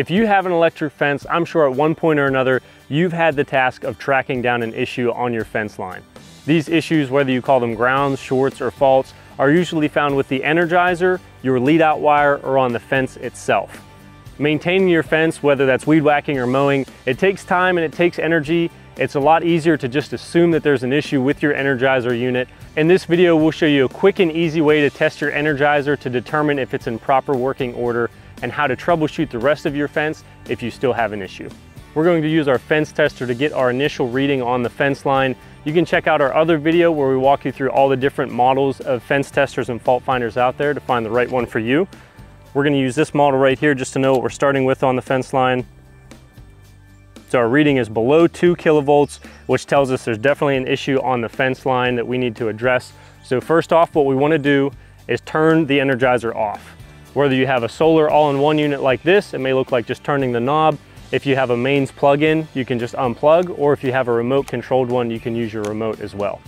If you have an electric fence, I'm sure at one point or another, you've had the task of tracking down an issue on your fence line. These issues, whether you call them grounds, shorts, or faults, are usually found with the energizer, your lead out wire, or on the fence itself. Maintaining your fence, whether that's weed whacking or mowing, it takes time and it takes energy. It's a lot easier to just assume that there's an issue with your energizer unit. In this video, we'll show you a quick and easy way to test your energizer to determine if it's in proper working order and how to troubleshoot the rest of your fence if you still have an issue. We're going to use our fence tester to get our initial reading on the fence line. You can check out our other video where we walk you through all the different models of fence testers and fault finders out there to find the right one for you. We're gonna use this model right here just to know what we're starting with on the fence line. So our reading is below two kilovolts, which tells us there's definitely an issue on the fence line that we need to address. So first off, what we wanna do is turn the Energizer off. Whether you have a solar all-in-one unit like this, it may look like just turning the knob. If you have a mains plug-in, you can just unplug, or if you have a remote controlled one, you can use your remote as well.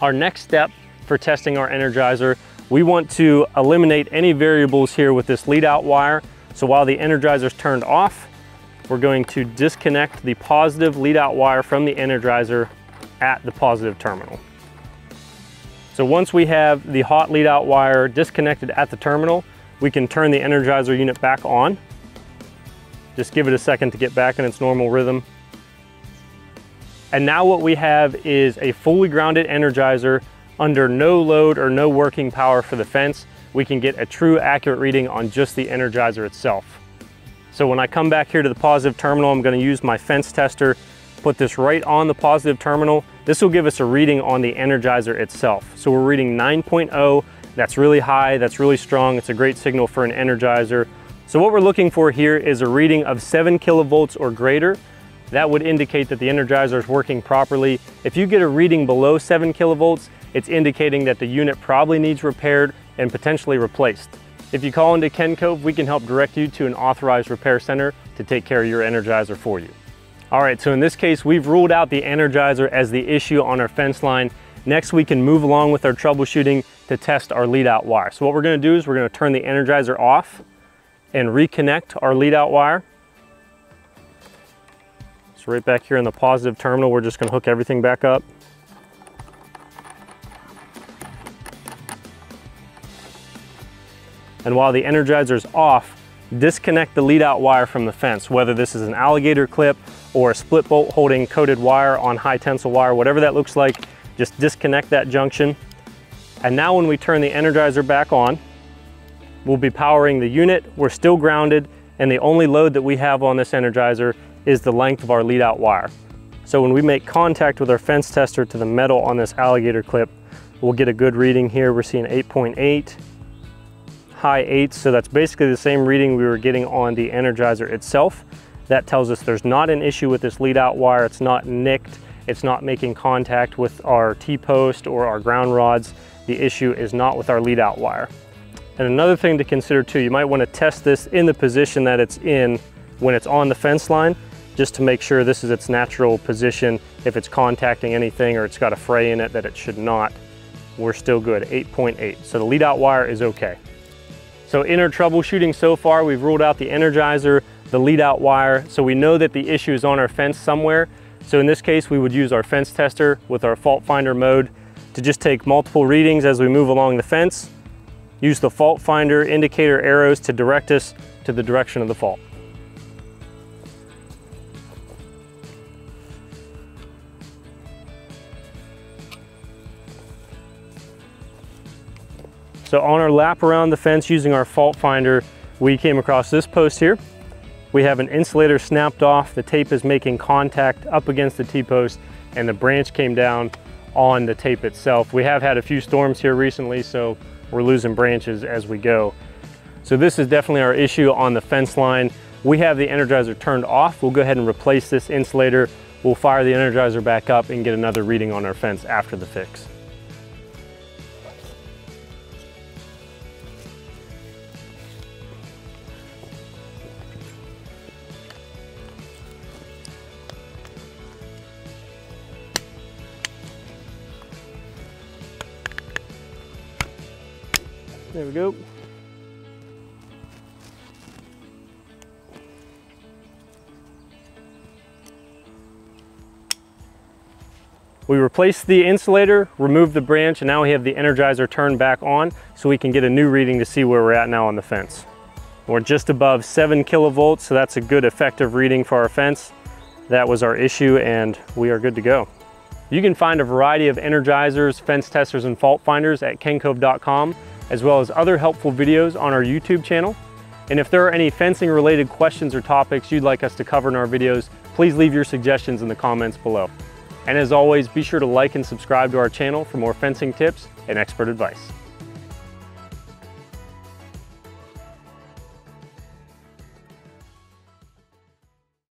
Our next step for testing our Energizer we want to eliminate any variables here with this lead out wire. So while the Energizer is turned off, we're going to disconnect the positive lead out wire from the Energizer at the positive terminal. So once we have the hot lead out wire disconnected at the terminal, we can turn the Energizer unit back on. Just give it a second to get back in its normal rhythm. And now what we have is a fully grounded Energizer under no load or no working power for the fence, we can get a true accurate reading on just the Energizer itself. So when I come back here to the positive terminal, I'm gonna use my fence tester, put this right on the positive terminal. This will give us a reading on the Energizer itself. So we're reading 9.0, that's really high, that's really strong, it's a great signal for an Energizer. So what we're looking for here is a reading of seven kilovolts or greater. That would indicate that the Energizer is working properly. If you get a reading below seven kilovolts, it's indicating that the unit probably needs repaired and potentially replaced. If you call into Kencove, we can help direct you to an authorized repair center to take care of your Energizer for you. All right, so in this case, we've ruled out the Energizer as the issue on our fence line. Next, we can move along with our troubleshooting to test our lead out wire. So what we're gonna do is we're gonna turn the Energizer off and reconnect our lead out wire. So right back here in the positive terminal, we're just gonna hook everything back up. And while the Energizer is off, disconnect the lead out wire from the fence, whether this is an alligator clip or a split bolt holding coated wire on high tensile wire, whatever that looks like, just disconnect that junction. And now when we turn the Energizer back on, we'll be powering the unit. We're still grounded and the only load that we have on this Energizer is the length of our lead out wire. So when we make contact with our fence tester to the metal on this alligator clip, we'll get a good reading here. We're seeing 8.8, high eights, so that's basically the same reading we were getting on the Energizer itself. That tells us there's not an issue with this lead out wire, it's not nicked, it's not making contact with our T-post or our ground rods. The issue is not with our lead out wire. And another thing to consider too, you might want to test this in the position that it's in when it's on the fence line, just to make sure this is its natural position. If it's contacting anything or it's got a fray in it that it should not, we're still good, 8.8. .8. So the lead out wire is okay. So in our troubleshooting so far, we've ruled out the Energizer, the lead out wire, so we know that the issue is on our fence somewhere. So in this case, we would use our fence tester with our fault finder mode to just take multiple readings as we move along the fence, use the fault finder indicator arrows to direct us to the direction of the fault. So on our lap around the fence using our fault finder, we came across this post here. We have an insulator snapped off. The tape is making contact up against the T-post and the branch came down on the tape itself. We have had a few storms here recently, so we're losing branches as we go. So this is definitely our issue on the fence line. We have the Energizer turned off. We'll go ahead and replace this insulator. We'll fire the Energizer back up and get another reading on our fence after the fix. There we go. We replaced the insulator, removed the branch, and now we have the energizer turned back on so we can get a new reading to see where we're at now on the fence. We're just above seven kilovolts, so that's a good effective reading for our fence. That was our issue and we are good to go. You can find a variety of energizers, fence testers, and fault finders at kencove.com as well as other helpful videos on our YouTube channel. And if there are any fencing related questions or topics you'd like us to cover in our videos, please leave your suggestions in the comments below. And as always, be sure to like and subscribe to our channel for more fencing tips and expert advice.